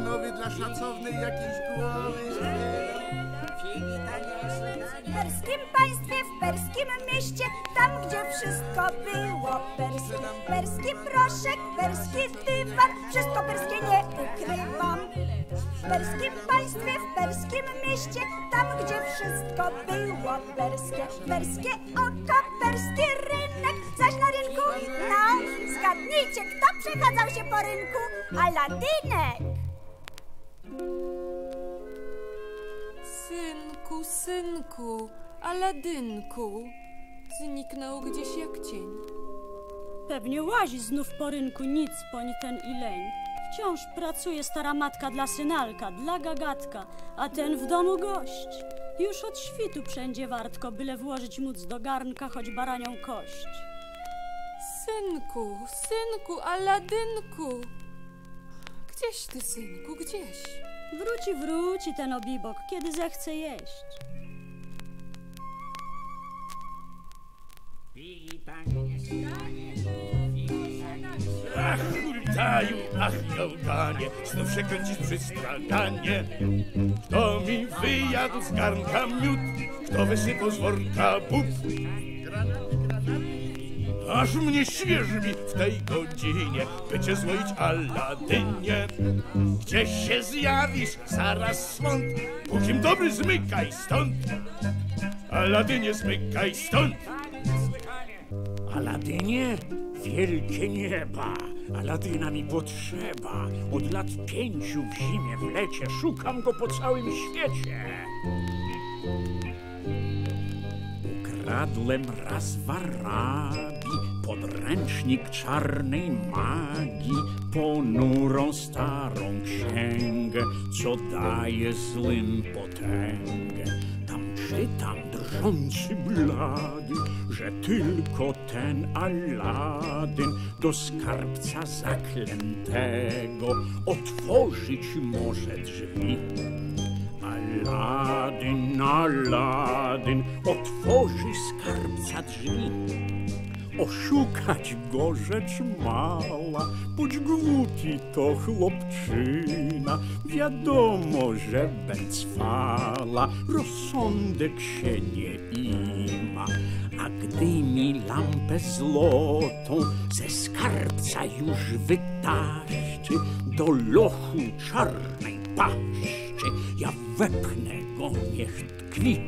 nowy dla szacownej jakiejś głowy. W perskim państwie, w perskim mieście, tam gdzie wszystko było perskie. Perski proszek, perski dywan, wszystko perskie nie ukrywam. W perskim państwie, w perskim mieście, tam gdzie wszystko było perskie. Perskie oko, perski rynek, zaś na rynku, no, zgadnijcie, kto przechadzał się po rynku? Aladynek! Synku, synku, Aladynku, zniknął gdzieś jak cień. Pewnie łazi znów po rynku nic poń ten i leń. Wciąż pracuje stara matka dla synalka, dla gagatka, a ten w domu gość. Już od świtu wszędzie wartko, byle włożyć móc do garnka choć baranią kość. Synku, synku, Aladynku. Gdzieś ty, synku, gdzieś. Wróci, wróci ten obibok, kiedy zechce jeść. Ach, hultaju, ach, jałganie, znów się kręcisz przy straganie. Kto mi wyjadł z garnka miód, kto wysypał z worka bób? Aż mnie świeży mi w tej godzinie, by cię złoić Aladynie. Gdzieś się zjawisz, zaraz swąd, Bóg dobry zmykaj stąd. Aladynie, zmykaj stąd. Aladynie? Wielkie nieba! Aladyna mi potrzeba. Od lat pięciu w zimie, w lecie szukam go po całym świecie. Ukradłem raz w Arabii podręcznik czarnej magii, ponurą starą księgę, co daje złym potęgę. Tam czytam drżący blady, że tylko ten Aladyn do skarbca zaklętego otworzyć może drzwi. Aladyn, Aladyn, otworzy skarbca drzwi. Oszukać go rzecz mała, bądź głupi to chłopczyna. Wiadomo, że bęcwala rozsądek się nie ima. A gdy mi lampę złotą ze skarbca już wytaszczy, do lochu czarnej paszczy, ja wepchnę go, niech tkwi.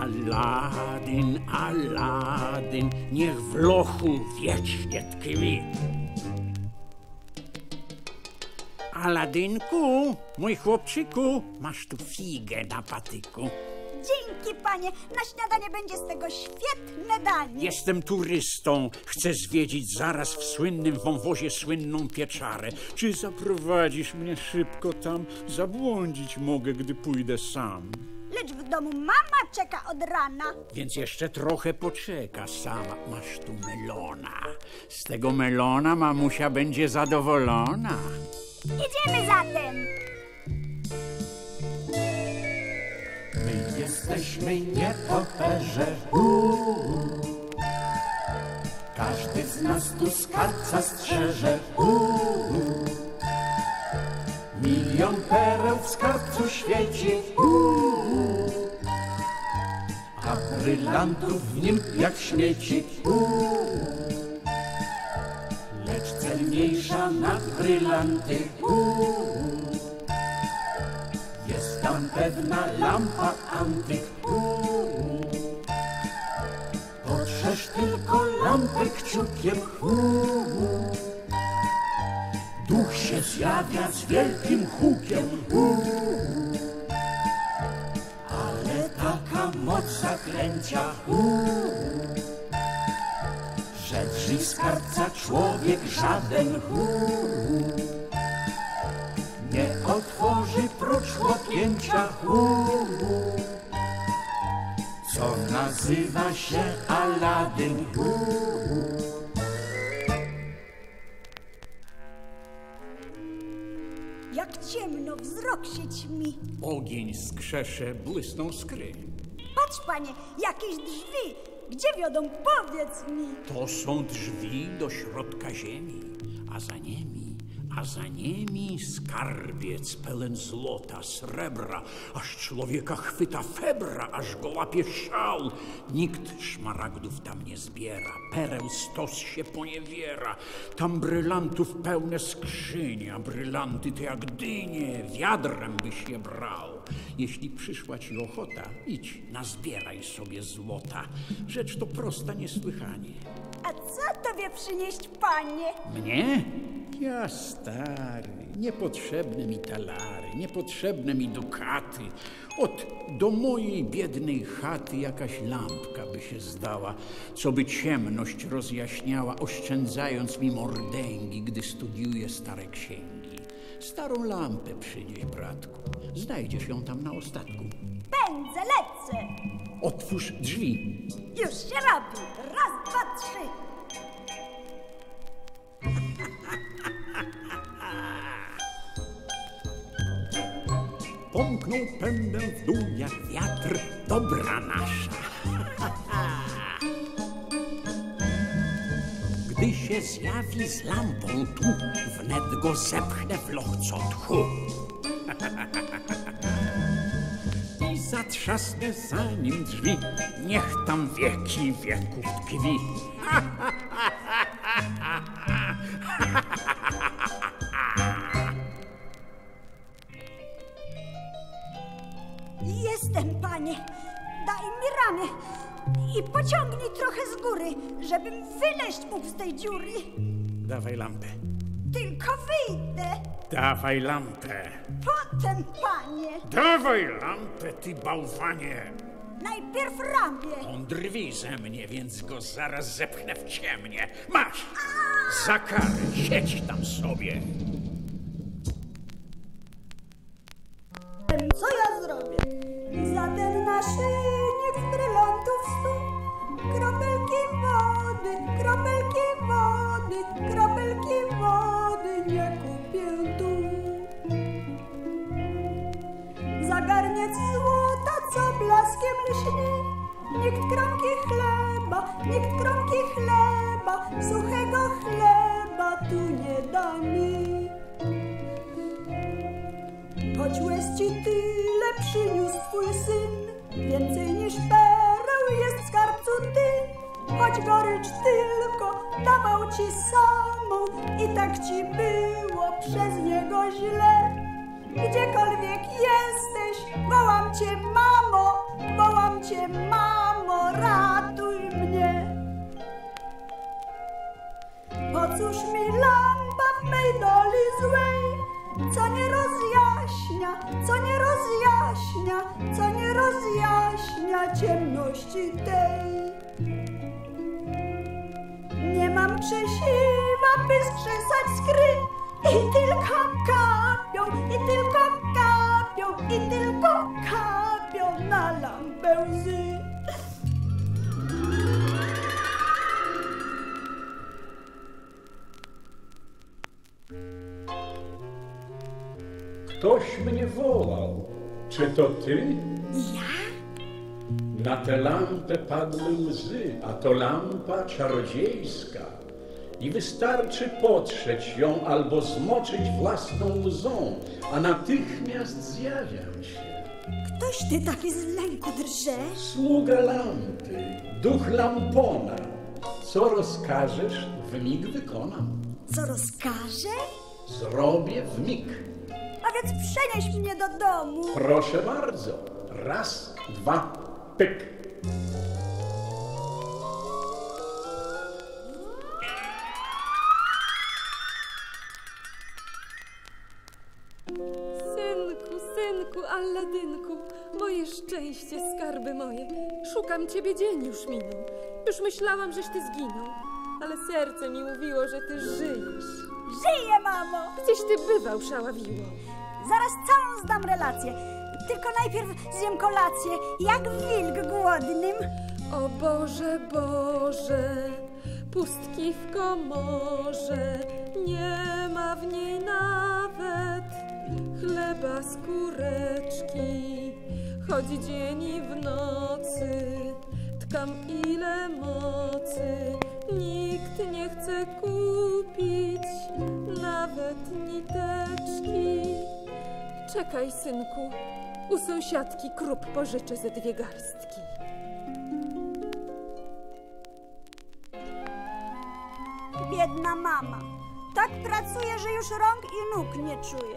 Aladyn, Aladyn, niech w lochu wiecznie tkwi. Aladynku, mój chłopczyku, masz tu figę na patyku. Dzięki, panie. Na śniadanie będzie z tego świetne danie. Jestem turystą, chcę zwiedzić zaraz w słynnym wąwozie słynną pieczarę. Czy zaprowadzisz mnie szybko tam? Zabłądzić mogę, gdy pójdę sam. Lecz w domu mama czeka od rana. Więc jeszcze trochę poczeka sama. Masz tu melona. Z tego melona mamusia będzie zadowolona. Idziemy zatem. My jesteśmy nietoperze, uuu. Każdy z nas tu skarbca strzeże, uuu. Milion pereł w skarbcu świeci, uuu. A brylantów w nim jak śmieci, uuu. Lecz cenniejsza nad brylanty, uuu. Jest tam pewna lampa antyk, uuu. Potrzesz tylko lampę kciukiem, uuu. Zjawia z wielkim hukiem, uuu. Ale taka moc zaklęcia, uuu. Że drzwi skarbca człowiek żaden, uuu. Nie otworzy prócz chłopięcia, uuu. Co nazywa się Aladyn, uuu. Wzrok się ćmi. Ogień skrzesze, błysną skry. Patrz, panie, jakieś drzwi. Gdzie wiodą? Powiedz mi. To są drzwi do środka ziemi, a za nimi, a za nimi skarbiec pełen złota, srebra, aż człowieka chwyta febra, aż go łapie szał. Nikt szmaragdów tam nie zbiera, pereł stos się poniewiera. Tam brylantów pełne skrzynia, brylanty te jak dynie, wiadrem byś je brał. Jeśli przyszła ci ochota, idź, nazbieraj sobie złota. Rzecz to prosta niesłychanie. A co tobie przynieść, panie? Mnie? Ja stary, niepotrzebne mi talary, niepotrzebne mi dukaty. Ot, do mojej biednej chaty jakaś lampka by się zdała, co by ciemność rozjaśniała, oszczędzając mi mordęgi, gdy studiuję stare księgi. Starą lampę przynieś, bratku. Znajdziesz ją tam na ostatku. Pędzę, lecę. Otwórz drzwi. Już się robi. Raz, dwa, trzy. Pomknął pędem w dół jak wiatr, dobra nasza. Gdy się zjawi z lampą tu, wnet go zepchnę w lochco tchu. I zatrzasnę za nim drzwi, niech tam wieki wieków tkwi. trochę z góry, żebym wyleźć mógł z tej dziury. Dawaj lampę. Tylko wyjdę. Dawaj lampę. Potem, panie. Dawaj lampę, ty bałwanie. Najpierw ramię. On drwi ze mnie, więc go zaraz zepchnę w ciemnie. Masz! Za karę, siedź tam sobie. Co ja zrobię? Za ten naszyjnik wody, kropelki wody, kropelki wody nie kupię tu. Za garniec złota, co blaskiem lśni. Nikt kromki chleba, nikt kromki chleba Suchego chleba tu nie da mi. Choć łez ci tyle przyniósł twój syn, więcej niż pereł jest w skarbcu ty. Choć gorycz tylko dawał ci samą i tak ci było przez niego źle. Gdziekolwiek jesteś, wołam cię mamo, wołam cię mamo, ratuj mnie. Po cóż mi lampa w mej doli złej, co nie rozjaśnia, co nie rozjaśnia, co nie rozjaśnia ciemności tej. Nie mam krzesiwa, by skrzesać skry i tylko kapią, i tylko kapią, i tylko kapią na lampę łzy. Ktoś mnie wołał. Czy to ty? Ja? Na tę lampę padły łzy, a to lampa czarodziejska. I wystarczy potrzeć ją albo zmoczyć własną łzą, a natychmiast zjawiam się. Ktoś ty taki z lęku drże? Sługa lampy, duch lampona. Co rozkażesz, w mig wykonam. Co rozkaże? Zrobię w mig. A więc przenieś mnie do domu. Proszę bardzo. Raz, dwa, pyk. Synku, synku, Alladynku, moje szczęście, skarby moje. Szukam ciebie, dzień już minął. Już myślałam, żeś ty zginął, ale serce mi mówiło, że ty żyjesz. Żyję, mamo! Gdzieś ty bywał, szaławiło. Zaraz całą znam relację. Tylko najpierw zjem kolację, jak wilk głodnym. O Boże, Boże, pustki w komorze, nie ma w niej nawet chleba z kureczki. Chodzi dzień i w nocy, tkam ile mocy, nikt nie chce kupić nawet niteczki. Czekaj, synku. U sąsiadki krup pożyczę ze dwie garstki. Biedna mama. Tak pracuje, że już rąk i nóg nie czuje.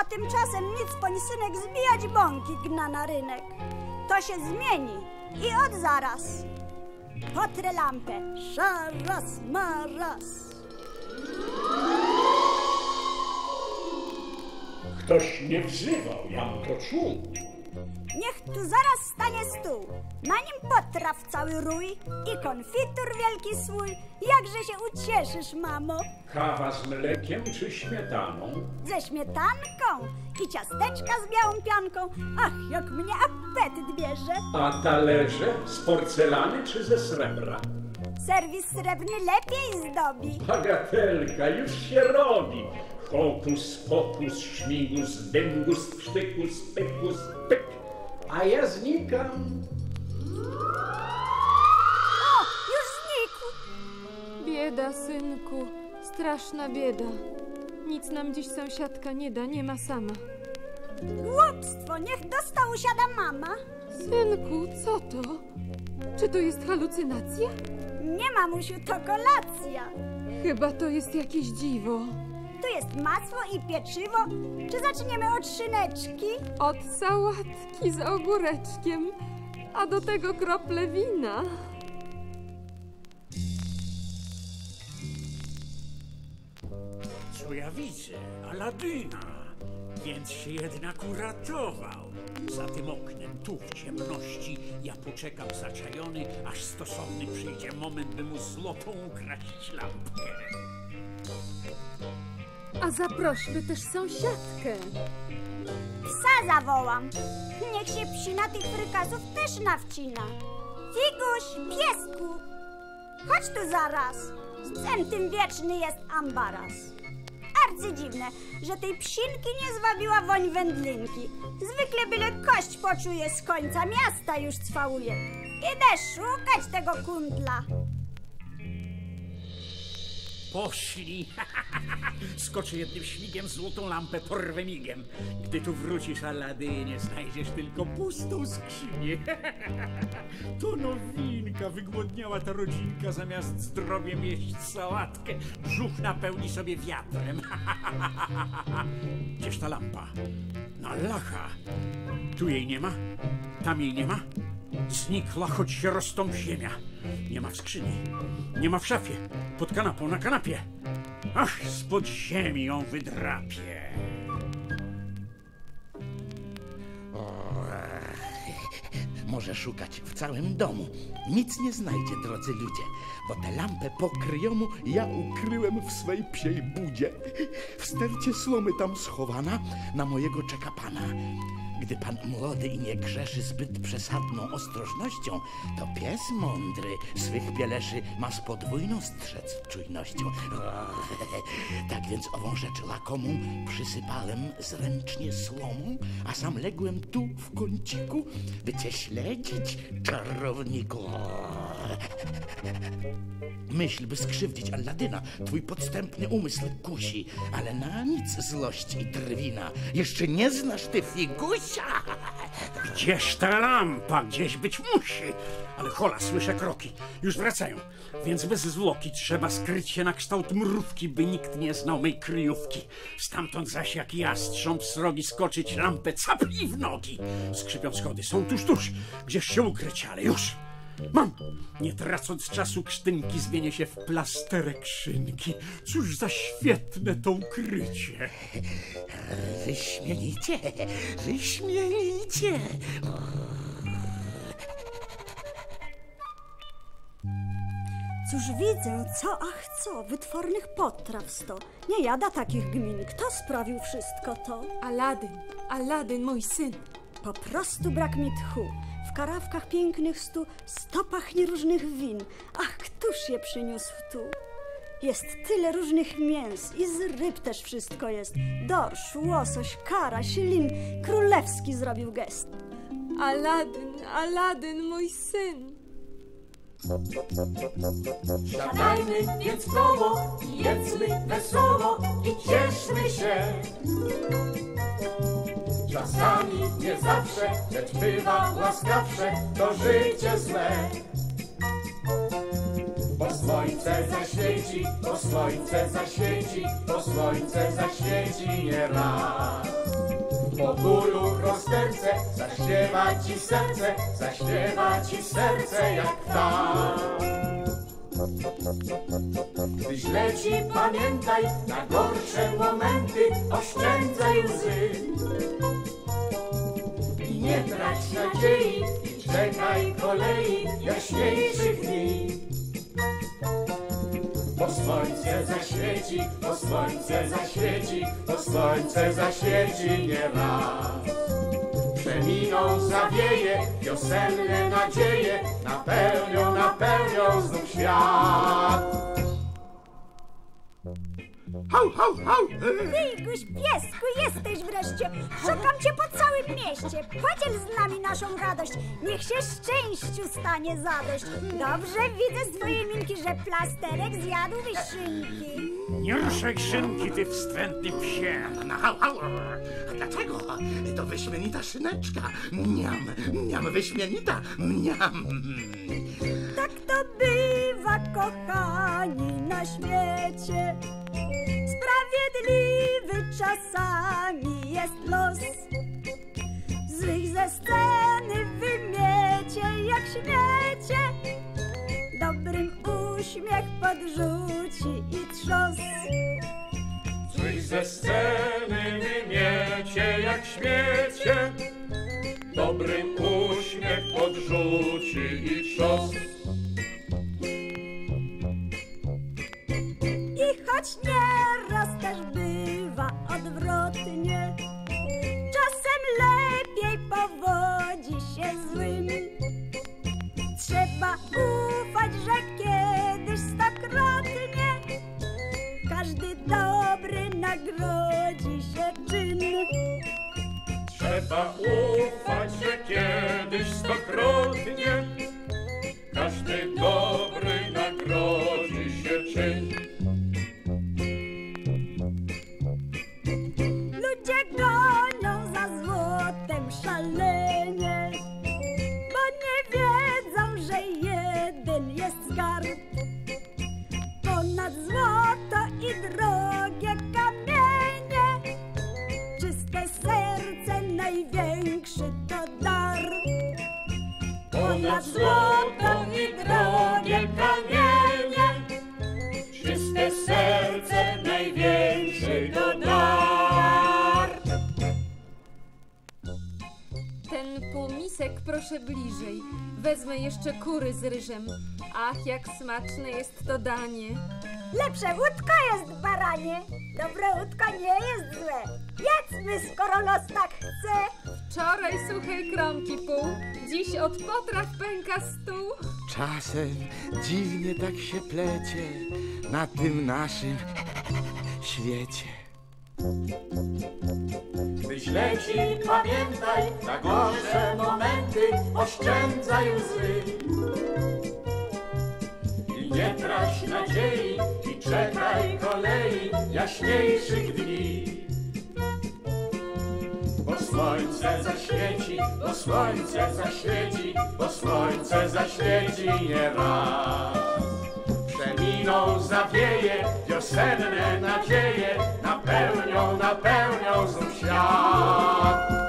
A tymczasem nic poń synek zbijać bąki gna na rynek. To się zmieni i od zaraz. Potrę lampę, szaras, maras. Ktoś mnie wzywał, jam to czuł. Niech tu zaraz stanie stół. Na nim potraw cały rój i konfitur wielki swój. Jakże się ucieszysz, mamo, Kawa z mlekiem czy śmietaną? ze śmietanką i ciasteczka z białą pianką. Ach, jak mnie apetyt bierze. A talerze z porcelany czy ze srebra? Serwis srebrny lepiej zdobi. Bagatelka już się robi. Hokus, pokus, śmigus, dęgus, psztykus, pykus, pyk. A ja znikam. O, już znikł. Bieda, synku. Straszna bieda. Nic nam dziś sąsiadka nie da, nie ma sama. Głupstwo, niech do stołu siada mama. Synku, co to? Czy to jest halucynacja? Nie, mamusiu, to kolacja. Chyba to jest jakieś dziwo. Jest masło i pieczywo. Czy zaczniemy od szyneczki? Od sałatki z ogóreczkiem, a do tego krople wina. Co ja widzę? Aladyna. Więc się jednak uratował. Za tym oknem, tu w ciemności, ja poczekam zaczajony, aż stosowny przyjdzie moment, by mu złotą ukraść lampkę. A zaprośmy też sąsiadkę. Psa zawołam. Niech się psina tych frykasów też nawcina. Figuś, piesku, chodź tu zaraz. Z psem tym wieczny jest ambaras. Arcydziwne, że tej psinki nie zwabiła woń wędlinki. Zwykle byle kość poczuje z końca miasta już cwałuje. Idę szukać tego kundla. Poszli. Skoczę jednym śmigiem, złotą lampę porwę migiem. Gdy tu wrócisz, Aladynie, znajdziesz tylko pustą skrzynię. to nowinka, wygłodniała ta rodzinka, zamiast zdrowiem jeść sałatkę. Brzuch napełni sobie wiatrem. Gdzież ta lampa? Na lacha. Tu jej nie ma? Tam jej nie ma? Znikła, choć się rozstąp ziemia. Nie ma w skrzyni. Nie ma w szafie. Pod kanapą, na kanapie. Ach, spod ziemi ją wydrapie. Może szukać w całym domu. Nic nie znajdzie, drodzy ludzie, bo tę lampę pokryjomu ja ukryłem w swej psiej budzie. W stercie słomy tam schowana na mojego czeka pana. Gdy pan młody i nie grzeszy zbyt przesadną ostrożnością, to pies mądry swych pieleszy ma z podwójną strzec czujnością. Tak więc ową rzecz lakomą przysypałem zręcznie słomą, a sam ległem tu w kąciku, by cię śledzić, czarowniku. Myśl, by skrzywdzić Alladyna, twój podstępny umysł kusi, ale na nic złość i drwina. Jeszcze nie znasz ty figusia? Gdzież ta lampa? Gdzieś być musi. Ale hola, słyszę kroki. Już wracają. Więc bez zwłoki trzeba skryć się na kształt mrówki, by nikt nie znał mej kryjówki. Stamtąd zaś jak jastrząb srogi skoczyć lampę capli w nogi. Skrzypią schody, są tuż, tuż. Gdzież się ukryć, ale już. Mam! Nie tracąc czasu, krztynki zmienię się w plasterek szynki. Cóż za świetne to ukrycie. Wyśmienicie, wyśmienicie. Cóż widzę, co ach co, wytwornych potraw sto. Nie jada takich gmin, kto sprawił wszystko to? Aladyn, Aladyn, mój syn. Po prostu brak mi tchu. W karawkach pięknych stu, stopach nieróżnych win. Ach, któż je przyniósł tu? Jest tyle różnych mięs i z ryb też wszystko jest. Dorsz, łosoś, kara, ślin. Królewski zrobił gest. Aladyn, Aladyn, mój syn. Siadajmy więc koło, jedzmy wesoło i cieszmy się. Czasami, nie zawsze, lecz bywa łaskawsze To życie złe. Bo słońce zaświeci, bo słońce zaświeci Bo słońce zaświeci nie raz Po bólu rozterce zaśpiewa ci serce Zaśpiewa ci serce jak tak gdy źle ci pamiętaj na gorsze momenty, oszczędzaj łzy. Nie trać nadziei, i czekaj kolei jaśniejszych dni. Bo słońce zaświeci, bo słońce zaświeci, bo słońce zaświeci nie raz. Przeminą, zawieje, wiosenne nadzieje, napełnią, napełnią znów świat. Hał, hał, hał! Figuś, piesku, jesteś wreszcie. Szukam cię po całym mieście. Podziel z nami naszą radość. Niech się szczęściu stanie zadość. Dobrze widzę z twojej minki, że plasterek zjadł wyszynki. Nie ruszaj szynki, ty wstrętny psie. No, hał, hał. A dlaczego? To wyśmienita szyneczka. Mniam, mniam, wyśmienita, mniam. Tak to bywa, kochani, na świecie. Sprawiedliwy czasami jest los. Złych ze sceny wymiecie jak śmiecie. Dobrym uśmiech podrzuci i trzos. Złych ze sceny wymiecie jak śmiecie, Dobrym uśmiech podrzuci i trzos. I choć nieraz ufać, że kiedyś stokrotnie Ten półmisek proszę bliżej. Wezmę jeszcze kury z ryżem. Ach, jak smaczne jest to danie. Lepsze łódko jest, baranie. Dobre łódko nie jest złe. Jedzmy, skoro los tak chce. Wczoraj suchej kromki pół, dziś od potraw pęka stół. Czasem dziwnie tak się plecie na tym naszym świecie. Źle ci pamiętaj na gorsze momenty, oszczędzaj łzy. I nie trać nadziei i czekaj kolei jaśniejszych dni. Bo słońce zaświeci, bo słońce zaświeci, bo słońce zaświeci nie raz. Przeminą, zawieje, Wiosenne nadzieje napełnią, napełnią znów świat.